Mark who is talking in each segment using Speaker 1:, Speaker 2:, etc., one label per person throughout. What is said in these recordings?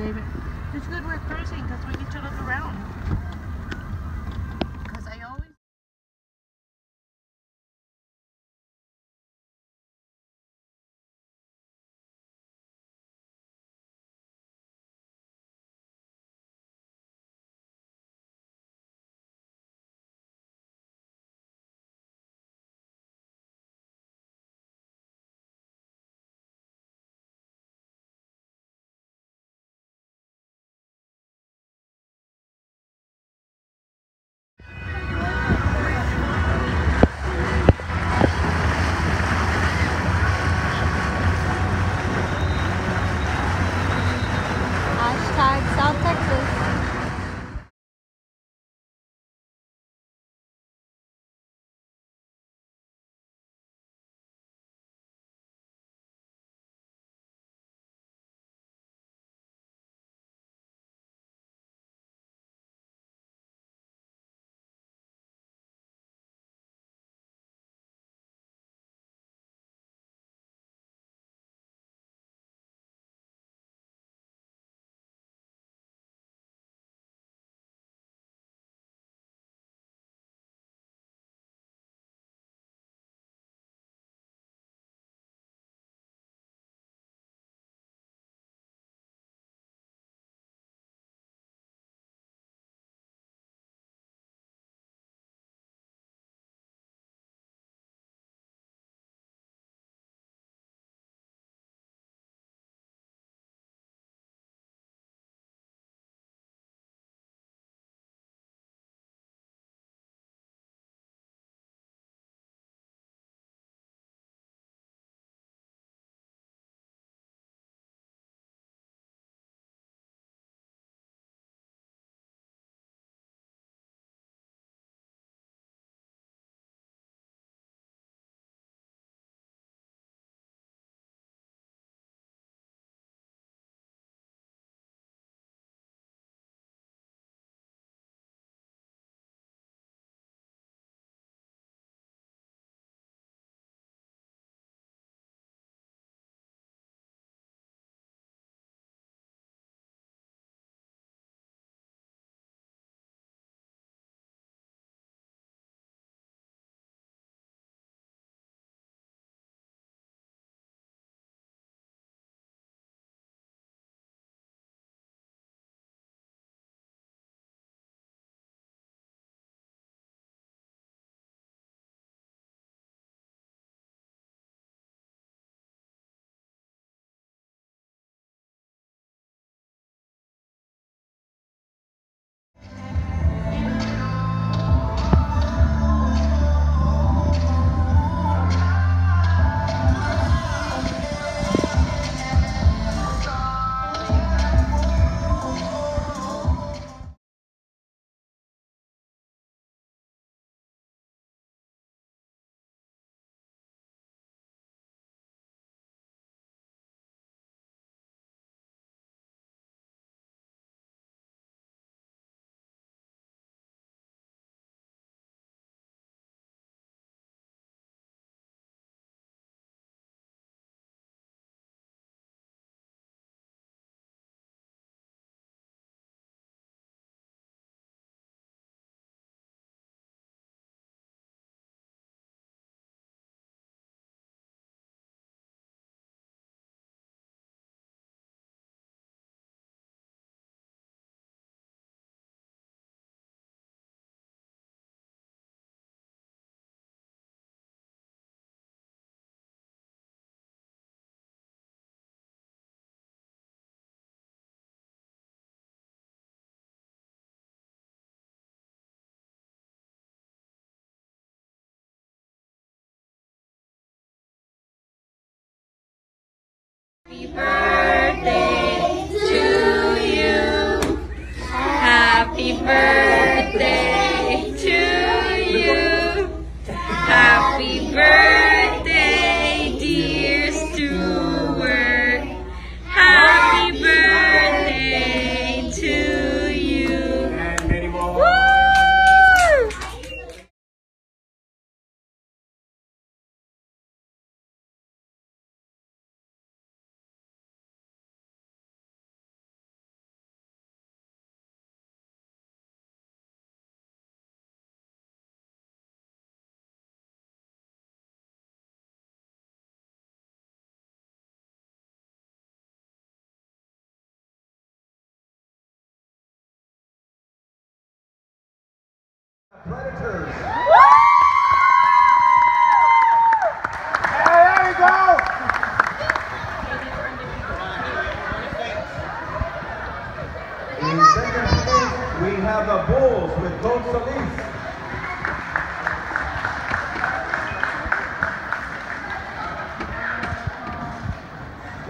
Speaker 1: David. It's good we're cruising because we get to look around.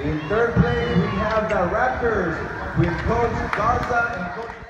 Speaker 2: In third place, we have the Raptors with Coach Garza and Coach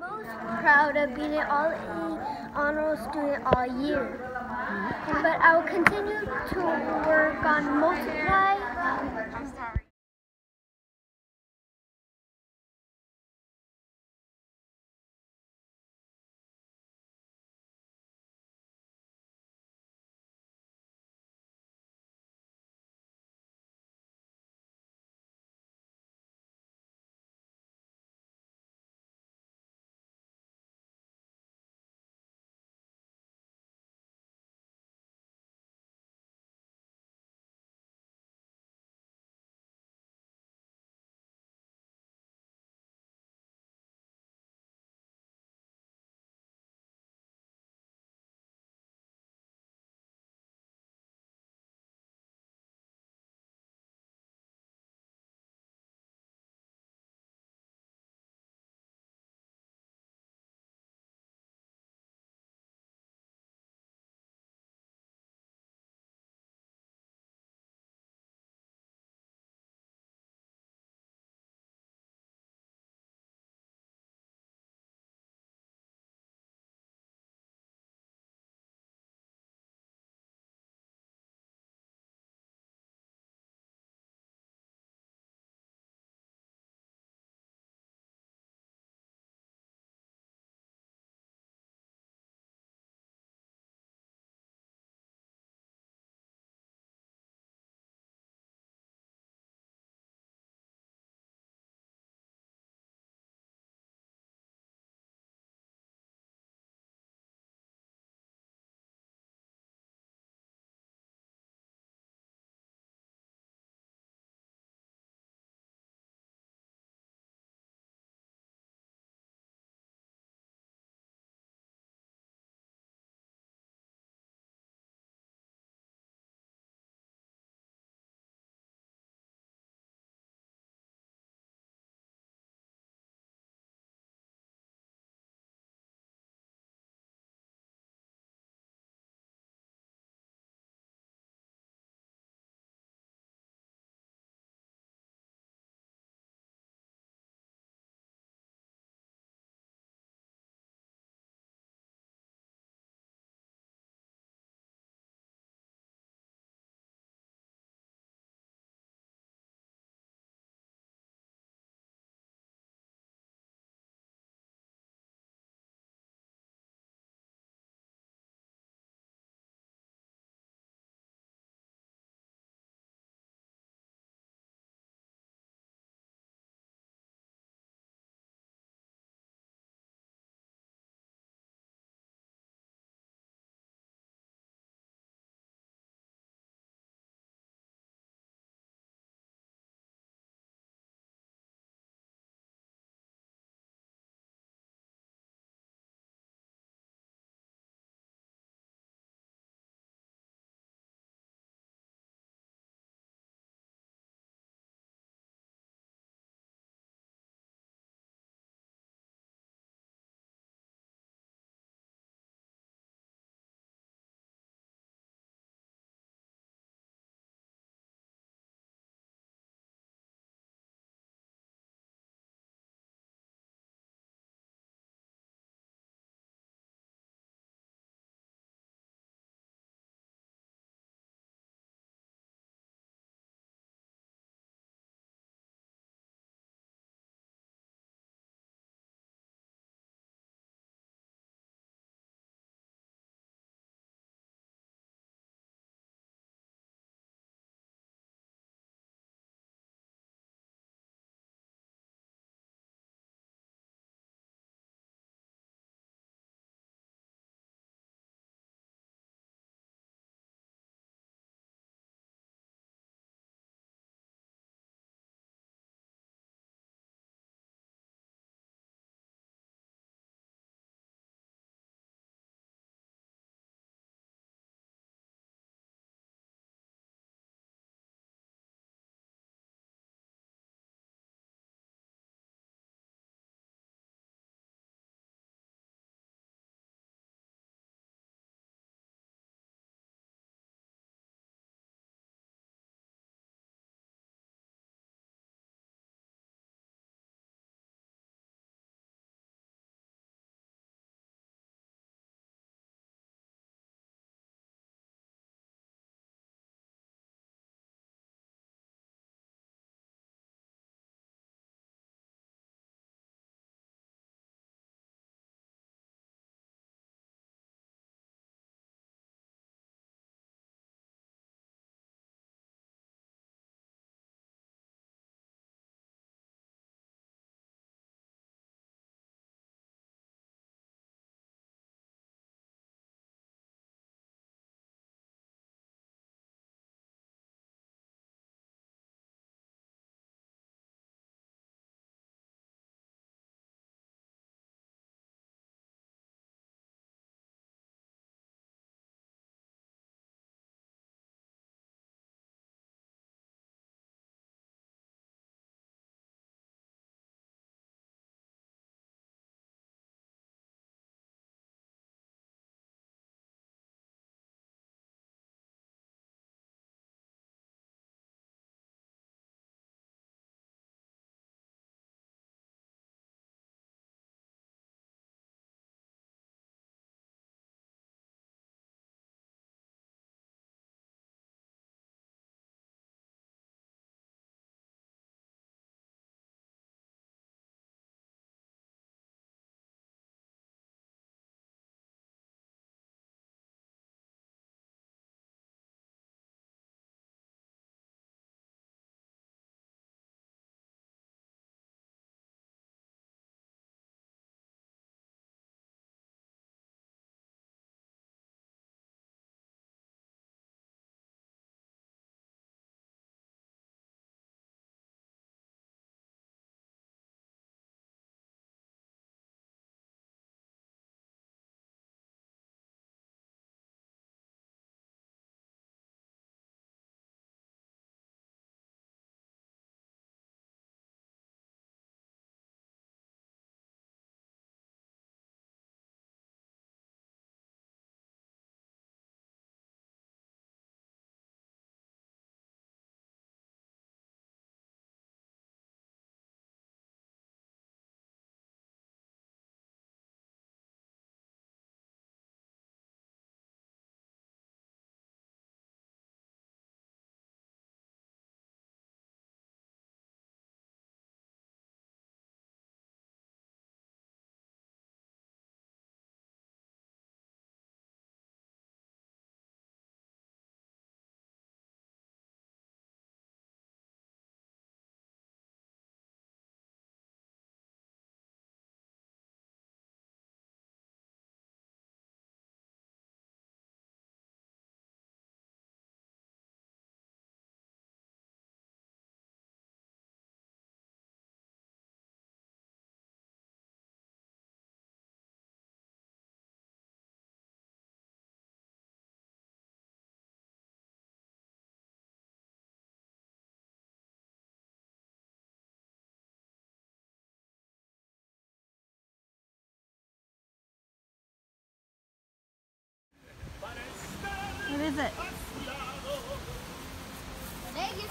Speaker 1: most proud of being an all A honor student all year. But I will continue to work on multiply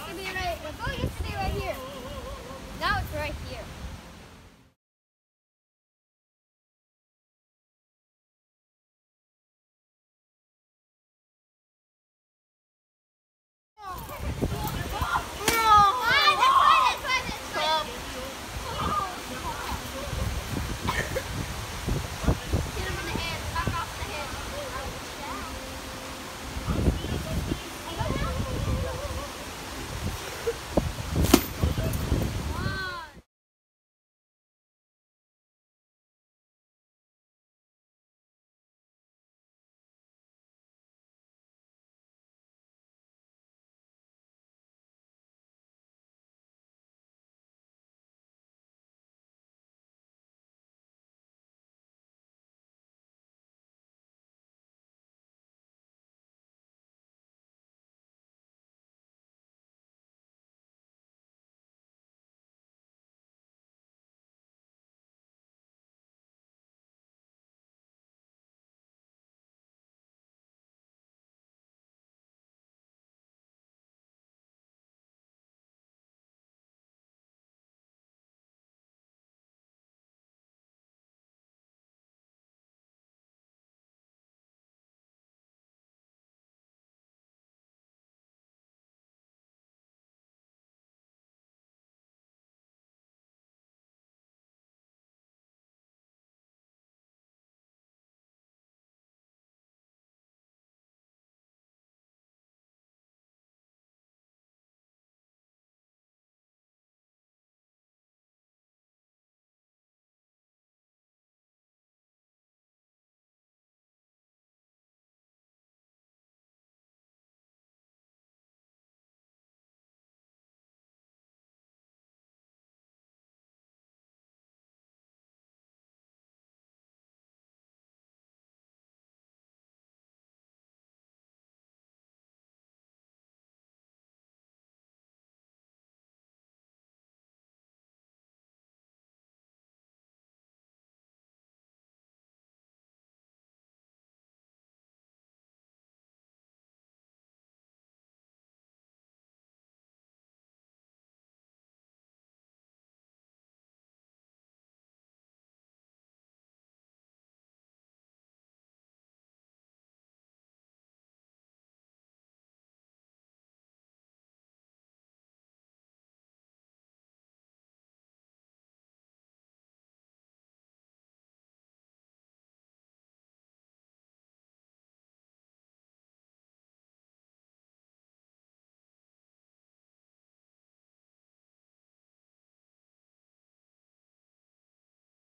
Speaker 1: yesterday right, like, oh, yesterday right here.